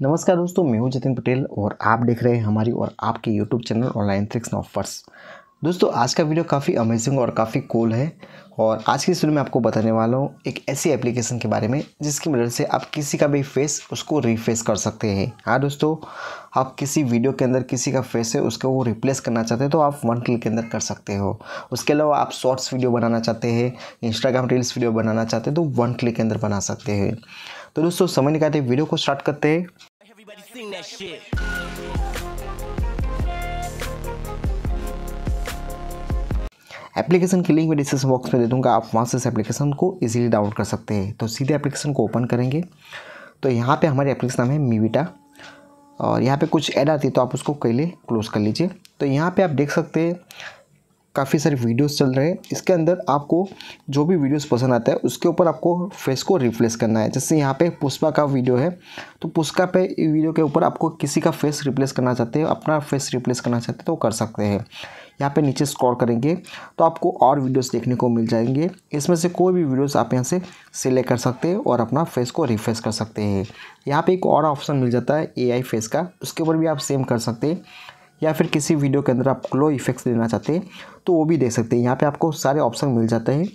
नमस्कार दोस्तों, मैं हूँ जतिन पटेल और आप देख रहे हैं हमारी और आपके YouTube channel online tricks offers दोस्तों, आज का वीडियो काफ़ी अमेजिंग और काफ़ी कूल है और आज की वीडियो में आपको बताने वाला हूँ एक ऐसी एप्लीकेशन के बारे में जिसकी मदद से आप किसी का भी फेस उसको रिफेस कर सकते हैं। हाँ दोस्तों, आप किसी वीडियो के अंदर किसी का फेस है, उसको वो रिप्लेस करना चाहते हैं तो आप वन क्लिक के अंदर कर सकते हो। उसके अलावा आप शॉर्ट्स वीडियो बनाना चाहते हैं इंस्टाग्राम रील्स वीडियो बनाना चाहते हैं तो वन क्लिक के अंदर बना सकते हैं। तो दोस्तों समझ निकालते वीडियो को स्टार्ट करते हैं। Sing that shit. एप्लीकेशन की लिंक मैं डिस्क्रिप्शन बॉक्स में दे दूँगा आप वहाँ से इस एप्लीकेशन को इजीली डाउनलोड कर सकते हैं। तो सीधे एप्लीकेशन को ओपन करेंगे। तो यहाँ पे हमारी एप्लीकेशन नाम है मीविटा और यहाँ पे कुछ ऐड आती है तो आप उसको पहले क्लोज़ कर लीजिए। तो यहाँ पे आप देख सकते हैं काफ़ी सारे वीडियोस चल रहे हैं। इसके अंदर आपको जो भी वीडियोस पसंद आता है, उसके ऊपर आपको फेस को रिप्लेस करना है। जैसे यहाँ पे पुष्पा का वीडियो है तो पुष्पा पे वीडियो के ऊपर आपको किसी का फेस रिप्लेस करना चाहते हो, अपना फेस रिप्लेस करना चाहते हैं तो कर सकते हैं। यहाँ पे नीचे स्क्रॉल करेंगे तो आपको और वीडियोस देखने को मिल जाएँगे। इसमें से कोई भी वीडियोस आप यहाँ से सिलेक्ट कर सकते हैं और अपना फेस को रिफ्रेश कर सकते हैं। यहाँ पे एक और ऑप्शन मिल जाता है एआई फेस का, उसके ऊपर भी आप सेम कर सकते हैं। या फिर किसी वीडियो के अंदर आप ग्लो इफेक्ट्स देना चाहते हैं तो वो भी दे सकते हैं। यहाँ पे आपको सारे ऑप्शन मिल जाते हैं।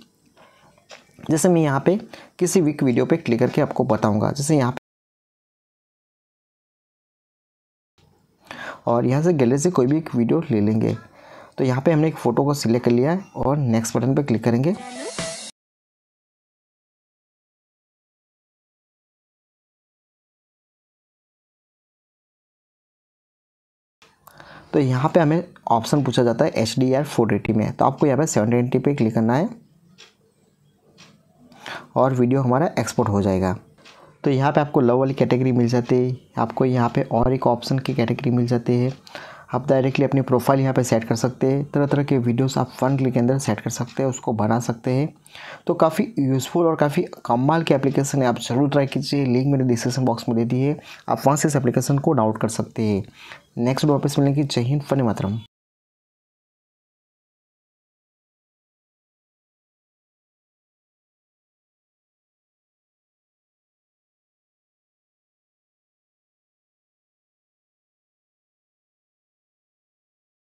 जैसे मैं यहाँ पे किसी वीक वीडियो पे क्लिक करके आपको बताऊँगा। जैसे यहाँ और यहाँ से गैलरी से कोई भी एक वीडियो ले लेंगे। तो यहाँ पे हमने एक फ़ोटो को सिलेक्ट कर लिया है और नेक्स्ट बटन पर क्लिक करेंगे। तो यहाँ पे हमें ऑप्शन पूछा जाता है H D R four eighty में। तो आपको यहाँ पे सेवन एटी पे क्लिक करना है और वीडियो हमारा एक्सपोर्ट हो जाएगा। तो यहाँ पे आपको लव वाली कैटेगरी मिल जाती है। आपको यहाँ पे और एक ऑप्शन की कैटेगरी मिल जाती है। आप डायरेक्टली अपनी प्रोफ़ाइल यहाँ पे सेट कर सकते हैं। तरह तरह के वीडियोस आप फन क्लिक के अंदर सेट कर सकते हैं, उसको बना सकते हैं। तो काफ़ी यूज़फुल और काफ़ी कमाल की एप्लीकेशन है। आप ज़रूर ट्राई कीजिए। लिंक मेरे डिस्क्रिप्शन बॉक्स में दे दी है। आप वहाँ से इस एप्लीकेशन को डाउनलोड कर सकते हैं। नेक्स्ट वापस मिलेंगे। जय हिंद फनी मातरम।